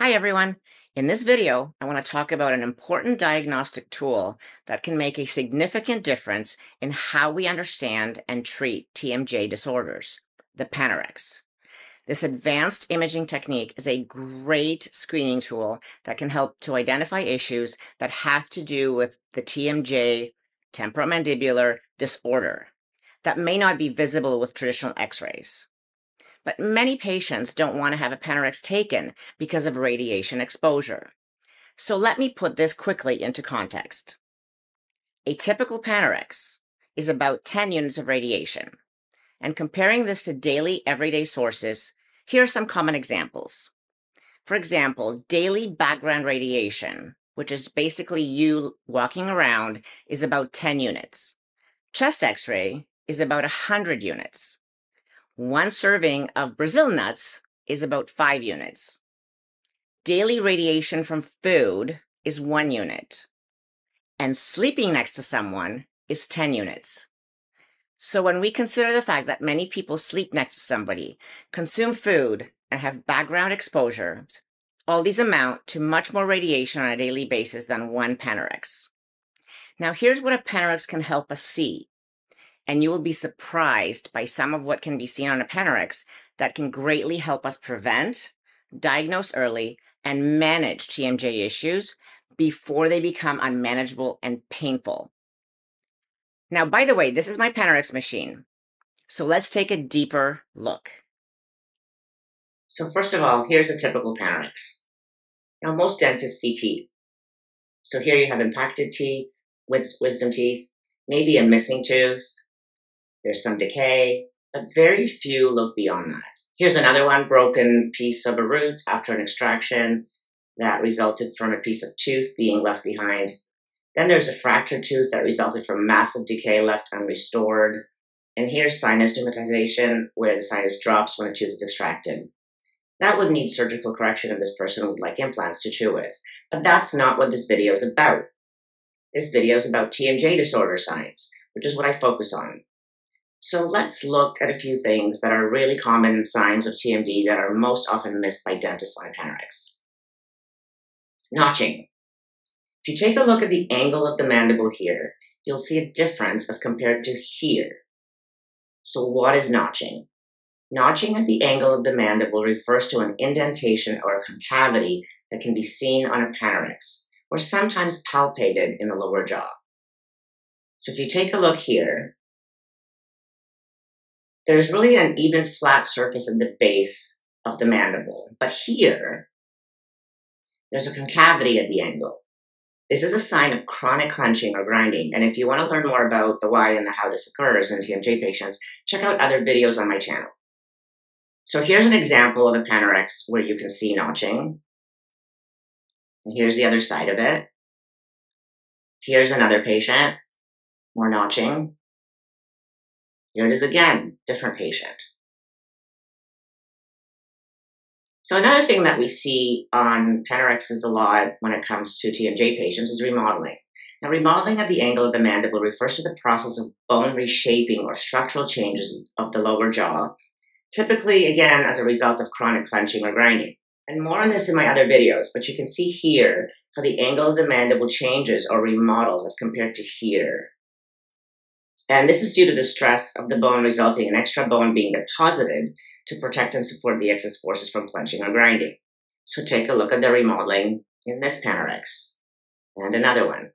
Hi everyone. In this video, I want to talk about an important diagnostic tool that can make a significant difference in how we understand and treat TMJ disorders, the Panorex. This advanced imaging technique is a great screening tool that can help to identify issues that have to do with the TMJ temporomandibular disorder that may not be visible with traditional x-rays. But many patients don't want to have a Panorex taken because of radiation exposure. So let me put this quickly into context. A typical Panorex is about 10 units of radiation. And comparing this to daily everyday sources, here are some common examples. For example, daily background radiation, which is basically you walking around, is about 10 units. Chest x-ray is about 100 units. One serving of Brazil nuts is about five units. Daily radiation from food is one unit. And sleeping next to someone is 10 units. So when we consider the fact that many people sleep next to somebody, consume food, and have background exposure, all these amount to much more radiation on a daily basis than one Panorex. Now, here's what a Panorex can help us see and you will be surprised by some of what can be seen on a Panorex that can greatly help us prevent, diagnose early, and manage TMJ issues before they become unmanageable and painful. Now, by the way, this is my Panorex machine. So let's take a deeper look. So first of all, here's a typical Panorex. Now, most dentists see teeth. So here you have impacted teeth, wisdom teeth, maybe a missing tooth, there's some decay, but very few look beyond that. Here's another one, broken piece of a root after an extraction that resulted from a piece of tooth being left behind. Then there's a fractured tooth that resulted from massive decay left unrestored. And here's sinus pneumatization, where the sinus drops when a tooth is extracted. That would need surgical correction if this person would like implants to chew with. But that's not what this video is about. This video is about TMJ disorder science, which is what I focus on. So let's look at a few things that are really common signs of TMD that are most often missed by dentists on Panorex. Notching. If you take a look at the angle of the mandible here, you'll see a difference as compared to here. So what is notching? Notching at the angle of the mandible refers to an indentation or a concavity that can be seen on a Panorex, or sometimes palpated in the lower jaw. So if you take a look here, there's really an even flat surface at the base of the mandible. But here, there's a concavity at the angle. This is a sign of chronic clenching or grinding. And if you want to learn more about the why and the how this occurs in TMJ patients, check out other videos on my channel. So here's an example of a Panorex where you can see notching. And here's the other side of it. Here's another patient, more notching. Here it is again, different patient. So another thing that we see on Panorexes a lot when it comes to TMJ patients is remodeling. Now, remodeling at the angle of the mandible refers to the process of bone reshaping or structural changes of the lower jaw, typically, again, as a result of chronic clenching or grinding. And more on this in my other videos, but you can see here how the angle of the mandible changes or remodels as compared to here. And this is due to the stress of the bone resulting in extra bone being deposited to protect and support the excess forces from clenching or grinding. So take a look at the remodeling in this Panorex. And another one.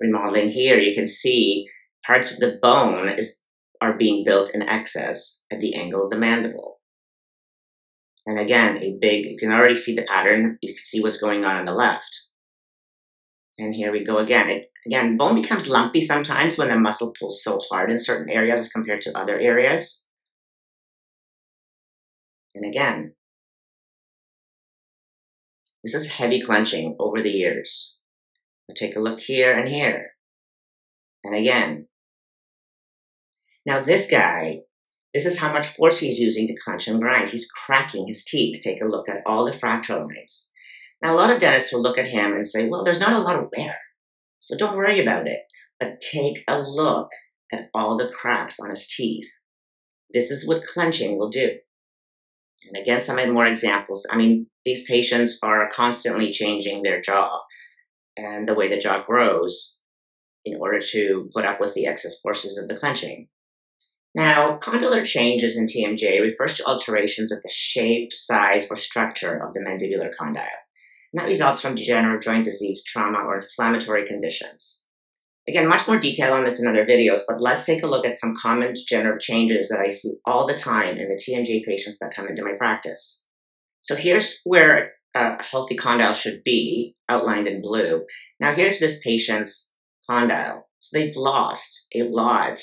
Remodeling here, you can see parts of the bone is, are being built in excess at the angle of the mandible. And again, a big, you can already see the pattern. You can see what's going on on the left. And here we go again. It, again, bone becomes lumpy sometimes when the muscle pulls so hard in certain areas as compared to other areas. And again, this is heavy clenching over the years. We'll take a look here and here. And again. Now this guy, this is how much force he's using to clench and grind. He's cracking his teeth. Take a look at all the fracture lines. Now, a lot of dentists will look at him and say, well, there's not a lot of wear, so don't worry about it. But take a look at all the cracks on his teeth. This is what clenching will do. And again, some more examples. I mean, these patients are constantly changing their jaw and the way the jaw grows in order to put up with the excess forces of the clenching. Now, condylar changes in TMJ refers to alterations of the shape, size, or structure of the mandibular condyle. That results from degenerative joint disease, trauma, or inflammatory conditions. Again, much more detail on this in other videos, but let's take a look at some common degenerative changes that I see all the time in the TMJ patients that come into my practice. So here's where a healthy condyle should be, outlined in blue. Now here's this patient's condyle. So they've lost a lot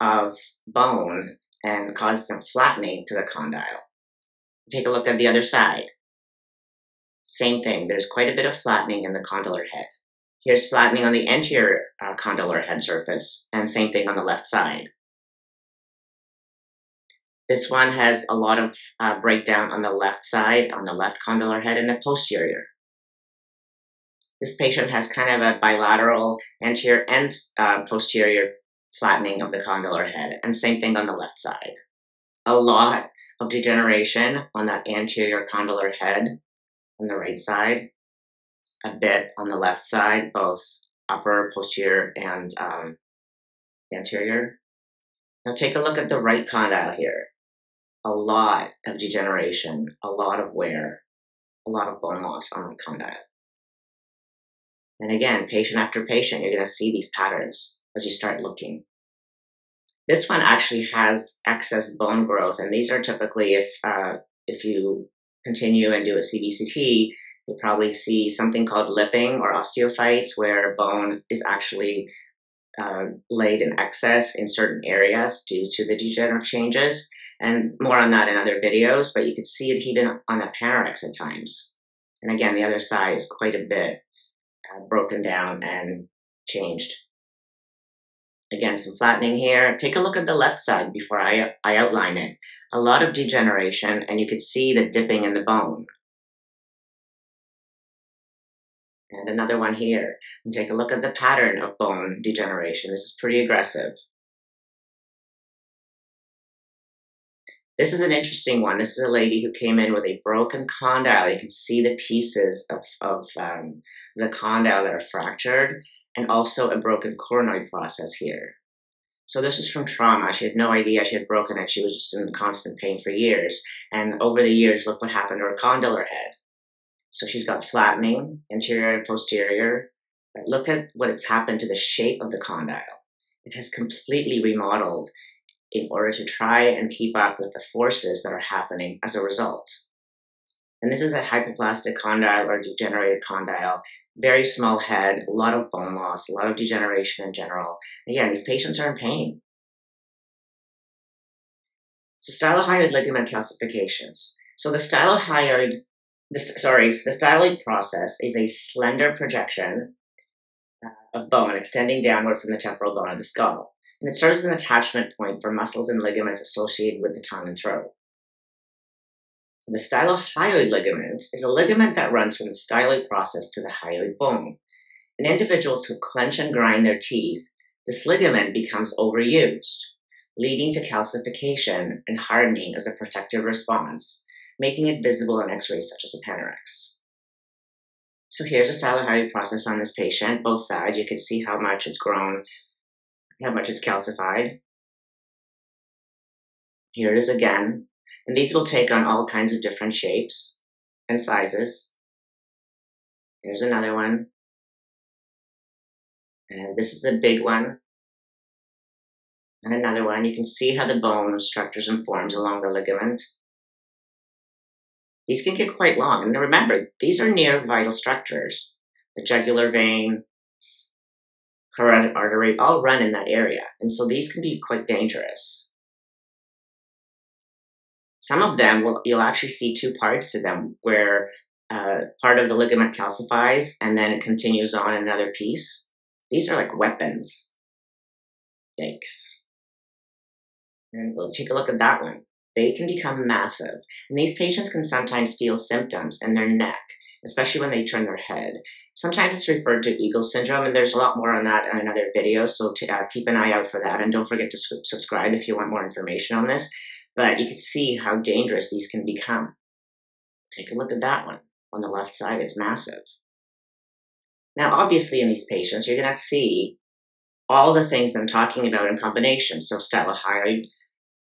of bone and caused some flattening to the condyle. Take a look at the other side. Same thing, there's quite a bit of flattening in the condylar head. Here's flattening on the anterior uh, condylar head surface, and same thing on the left side. This one has a lot of uh, breakdown on the left side, on the left condylar head, and the posterior. This patient has kind of a bilateral anterior and uh, posterior flattening of the condylar head, and same thing on the left side. A lot of degeneration on that anterior condylar head on the right side, a bit on the left side, both upper, posterior, and um, anterior. Now take a look at the right condyle here. A lot of degeneration, a lot of wear, a lot of bone loss on the condyle. And again, patient after patient, you're going to see these patterns as you start looking. This one actually has excess bone growth, and these are typically if uh, if you continue and do a CBCT, you'll probably see something called lipping or osteophytes, where bone is actually uh, laid in excess in certain areas due to the degenerative changes. And more on that in other videos, but you could see it even on a Panorex at times. And again, the other side is quite a bit uh, broken down and changed. Again, some flattening here. Take a look at the left side before I, I outline it. A lot of degeneration, and you can see the dipping in the bone. And another one here. And take a look at the pattern of bone degeneration. This is pretty aggressive. This is an interesting one. This is a lady who came in with a broken condyle. You can see the pieces of, of um, the condyle that are fractured and also a broken coronoid process here. So this is from trauma. She had no idea she had broken it. She was just in constant pain for years. And over the years, look what happened to her condylar head. So she's got flattening, anterior and posterior. But look at what it's happened to the shape of the condyle. It has completely remodeled in order to try and keep up with the forces that are happening as a result. And this is a hypoplastic condyle or degenerated condyle, very small head, a lot of bone loss, a lot of degeneration in general. Again, these patients are in pain. So stylohyoid ligament calcifications. So the stylohyoid, the, sorry, the styloid process is a slender projection uh, of bone extending downward from the temporal bone of the skull and it serves as an attachment point for muscles and ligaments associated with the tongue and throat. The stylohyoid ligament is a ligament that runs from the styloid process to the hyoid bone. In individuals who clench and grind their teeth, this ligament becomes overused, leading to calcification and hardening as a protective response, making it visible in x-rays such as a Panorex. So here's a stylohyoid process on this patient, both sides. You can see how much it's grown how much it's calcified. Here it is again. And these will take on all kinds of different shapes and sizes. Here's another one. And this is a big one. And another one. You can see how the bone structures and forms along the ligament. These can get quite long. And remember, these are near vital structures. The jugular vein, carotid artery all run in that area. And so these can be quite dangerous. Some of them will you'll actually see two parts to them where uh, part of the ligament calcifies and then it continues on another piece. These are like weapons. Yikes. And we'll take a look at that one. They can become massive. And these patients can sometimes feel symptoms in their neck, especially when they turn their head. Sometimes it's referred to Eagle syndrome, and there's a lot more on that in another video, so to, uh, keep an eye out for that. And don't forget to su subscribe if you want more information on this. But you can see how dangerous these can become. Take a look at that one. On the left side, it's massive. Now, obviously, in these patients, you're going to see all the things that I'm talking about in combination. So, stylohyoid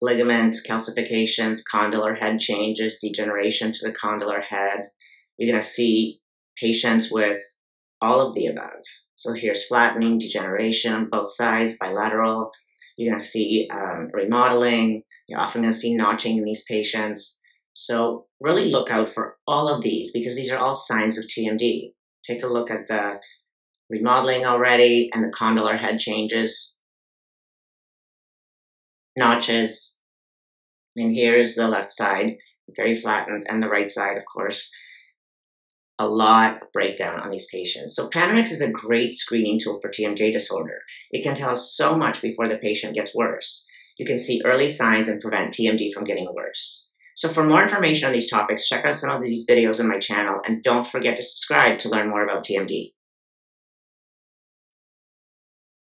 ligaments, calcifications, condylar head changes, degeneration to the condylar head. You're going to see patients with all of the above. So, here's flattening, degeneration on both sides, bilateral. You're going to see um, remodeling. You're often going to see notching in these patients. So, really look out for all of these because these are all signs of TMD. Take a look at the remodeling already and the condylar head changes, notches. And here is the left side, very flattened, and the right side, of course, a lot of breakdown on these patients. So Panoramix is a great screening tool for TMJ disorder. It can tell us so much before the patient gets worse. You can see early signs and prevent TMD from getting worse. So for more information on these topics, check out some of these videos on my channel and don't forget to subscribe to learn more about TMD.